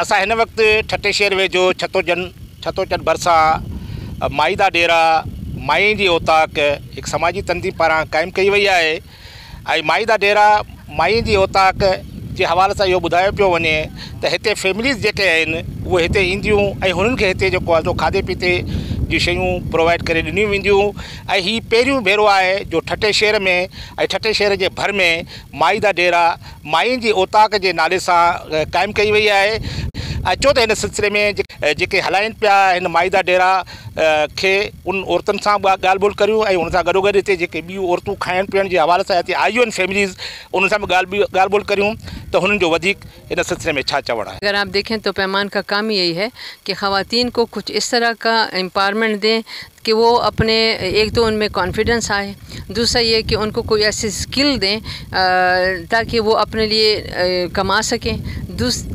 असां हिन वक़्तु छठे शेर वेझो छतोजन छतोचन भरिसां माईदा डेरा माई जी ओताक हिकु समाजी तंज़ीम पारां क़ाइमु कई वई आहे। ऐं माईदा डेरा माई जी औताक जे हवाले सां इहो ॿुधायो पियो वञे त हिते फैमिलीज़ जेके आहिनि, उहे हिते ईंदियूं खाधे पीते जी शयूं प्रोवाइड करे ॾिनियूं वेंदियूं। ऐं हीउ भेरो आहे जो ठटे शहर में ठटे शहर जे भर में माईदा डेरा माई जी औताक जे नाले सां क़ाइमु कई वई आहे। ऐं चो त हिन सिलसिले में जेके हलाइनि पिया हिन माईदा डेरा खे उन औरतुनि सां ॻाल्हि ॿोल करियूं ऐं हुन सां गॾोगॾु हिते जेके ॿियूं औरतूं खाइण पीअण जे फैमिलीज़ उन सां बि ॻाल्हि त हुननि जो वधीक हिन सिलसिले में छा चवणु आहे अगर आप देखें तो पैमान का काम यही है कि ख़वातीन को कुछ इस तरह का एम्पावरमेंट दें कि वो अपने एक तो उनमें कॉन्फिडेंस आए, दूसरा ये कि उनको कोई ऐसी स्किल दें ताकि वो अपने लिए कमा सकें।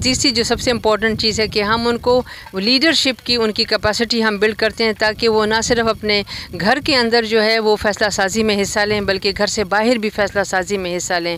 तीसरी जो सबसे इम्पोर्टेंट चीज़ है कि हम उनको लीडरशिप की उनकी कैपेसिटी हम बिल्ड करते हैं ताकि वो ना सिर्फ़ अपने घर के अंदर जो है वो फ़ैसला साजी में हिस्सा लें, बल्कि घर से बाहर भी फ़ैसला साजी में हिस्सा लें।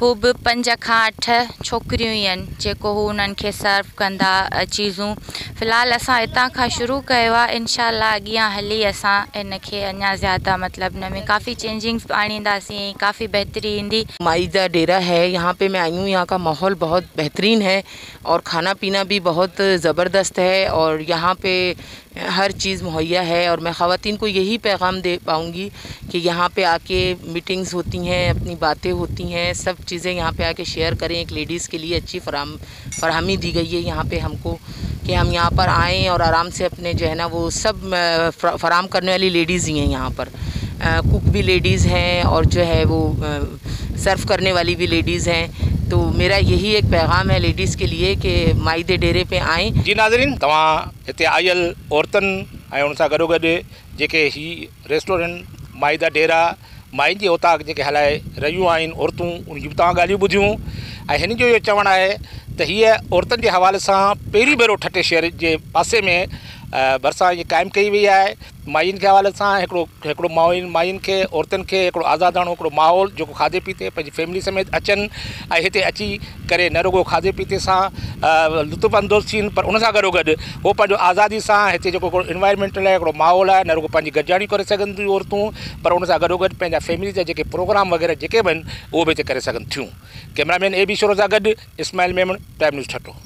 हू बि पंज खां अठ छोकिरियूं उन्हनि खे सर्व कंदा चीज़ूं। फ़िलहालु असां खां शुरू कयो आहे इनशा हली असां इन अञा ज़्यादा मतलब में काफ़ी चेंजिंग्स आणींदासीं, काफ़ी बेहतरी इंदी ईंदी माईदा डेरा है, यहाँ पे मैं आई हूँ, यहाँ का माहौल बहुत बेहतरीन है और खाना पीना भी बहुत ज़बरदस्त है और यहाँ पे हर चीज़ मुहैया है और मैं ख़वातीन को यही पैगाम दे पाऊँगी कि यहाँ पे आके मीटिंग्स होती हैं, अपनी बातें होती हैं, सब चीज़ें यहाँ पे आके शेयर करें। एक लेडीज़ के लिए अच्छी फराम, फरहमी दी गई है यहाँ पे हमको कि हम यहाँ पर आएँ और आराम से अपने जो है ना वो सब फराम करने वाली लेडीज़ ही हैं यहाँ पर। कुक भी लेडीज़ हैं और जो है वो सर्व करने वाली भी लेडीज़ हैं। तो मेरा यही एक पैगाम है लेडीज़ के लिए कि माईदे डेरे पे आएँ। जी नाज़रीन, तव्हां आयल औरतुनि ऐं जेके ही रेस्टोरेंट माईदा डेरा, माई जी औताक जेके हलाए रहियूं औरतूं उनजी बि तव्हां ॻाल्हियूं ॿुधियूं। ऐं हिन जो इहो चवणु आहे त हीअ औरतुनि जे हवाले सां पहिरीं भेरो ठटे शहर जे पासे में भरिसां इहा क़ाइमु कई वई आहे मायुनि जे हवाले सां हिकिड़ो हिकिड़ो मायुनि मायुनि खे औरतुनि खे माहौल, जेको खाधे पीते फैमिली समेत अचनि ऐं अची करे न रुगो खाधे पीते लुत्फ़ अंदोज़ थियनि पर उन गॾोगॾु उहो पंहिंजो आज़ादी सां हिते जेको माहौल आहे, न रुगो पंहिंजी गॾिजाणी करे सघनि पर उन सां पंहिंजा फैमिली जा प्रोग्राम वग़ैरह जेके बि आहिनि, उहे बि हिते करे कैमरामैन ए बी शोरो सां गॾु इस्माइल मेमन टाइम न्यूज़ ठटो